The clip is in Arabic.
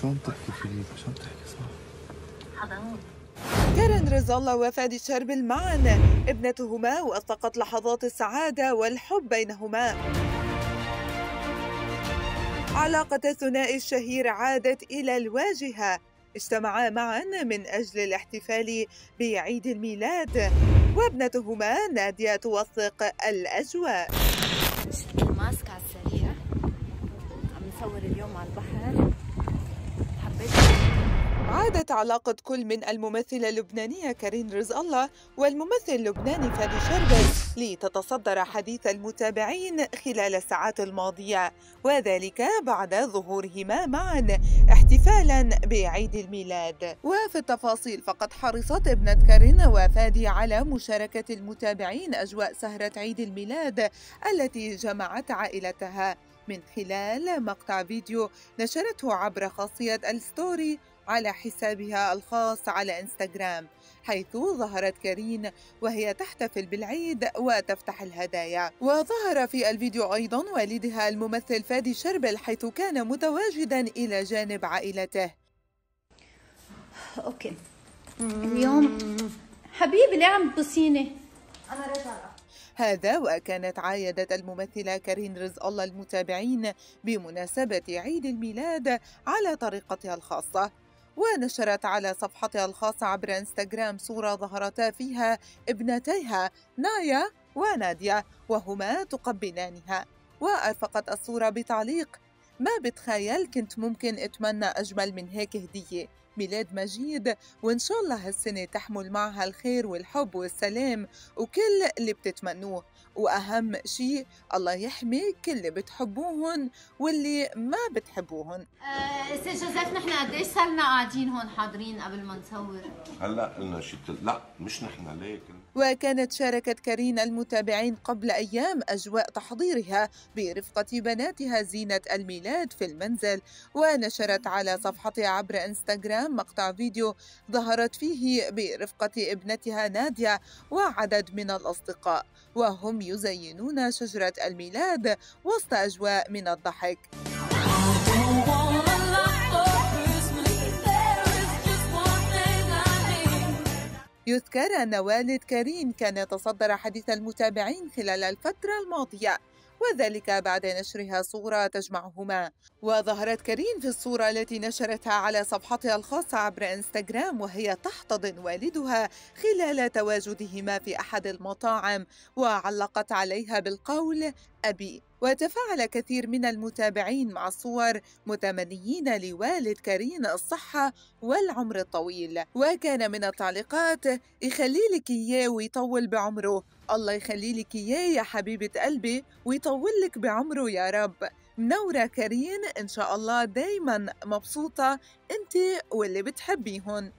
شو عم تحكي فريدة شو عم تحكي صح حضنوني كارين رضا الله وفادي شربل معا. ابنتهما وثقت لحظات السعادة والحب بينهما. علاقة الثنائي الشهير عادت إلى الواجهة. اجتمعا معا من أجل الاحتفال بعيد الميلاد. وابنتهما نادية توثق الأجواء. نصور اليوم على البحر. عادت علاقة كل من الممثلة اللبنانية كارين رزق الله والممثل اللبناني فادي شربل لتتصدر حديث المتابعين خلال الساعات الماضية وذلك بعد ظهورهما معا احتفالا بعيد الميلاد. وفي التفاصيل فقد حرصت ابنة كارين وفادي على مشاركة المتابعين أجواء سهرة عيد الميلاد التي جمعت عائلتها. من خلال مقطع فيديو نشرته عبر خاصية ال story على حسابها الخاص على إنستغرام حيث ظهرت كارين وهي تحتفل بالعيد وتفتح الهدايا. وظهر في الفيديو أيضا والدها الممثل فادي شربل حيث كان متواجدا إلى جانب عائلته. okay. اليوم حبيبي ليه عم تبصيني؟ هذا وكانت عايدت الممثلة كارين رزق الله المتابعين بمناسبة عيد الميلاد على طريقتها الخاصة. ونشرت على صفحتها الخاصة عبر إنستغرام صورة ظهرتا فيها ابنتيها نايا ونادية وهما تقبلانها. وأرفقت الصورة بتعليق ما بتخيل كنت ممكن أتمنى أجمل من هيك هدية. ميلاد مجيد وإن شاء الله هالسنة تحمل معها الخير والحب والسلام وكل اللي بتتمنوه. وأهم شيء الله يحمي كل اللي بتحبوهن واللي ما بتحبوهن. آه سي جوزيف نحن قديش صار لنا قاعدين هون حاضرين قبل ما نصور؟ هلأ قلنا شي تل... لا مش نحن ليك وكانت شاركت كارين المتابعين قبل أيام أجواء تحضيرها برفقة بناتها زينة الميلاد. في المنزل ونشرت على صفحتها عبر إنستغرام مقطع فيديو ظهرت فيه برفقة ابنتها نادية وعدد من الأصدقاء وهم يزينون شجرة الميلاد وسط أجواء من الضحك. يذكر أن والد كريم كان يتصدر حديث المتابعين خلال الفترة الماضية. وذلك بعد نشرها صورة تجمعهما. وظهرت كريم في الصورة التي نشرتها على صفحتها الخاصة عبر إنستغرام وهي تحتضن والدها خلال تواجدهما في أحد المطاعم وعلقت عليها بالقول أبي. وتفاعل كثير من المتابعين مع الصور متمنيين لوالد كريم الصحة والعمر الطويل. وكان من التعليقات يخلي لك إياه ويطول بعمره. الله يخلي لك إياه يا حبيبة قلبي ويطول لك بعمره يا رب. منورة كريم إن شاء الله دايما مبسوطة أنت واللي بتحبيهن.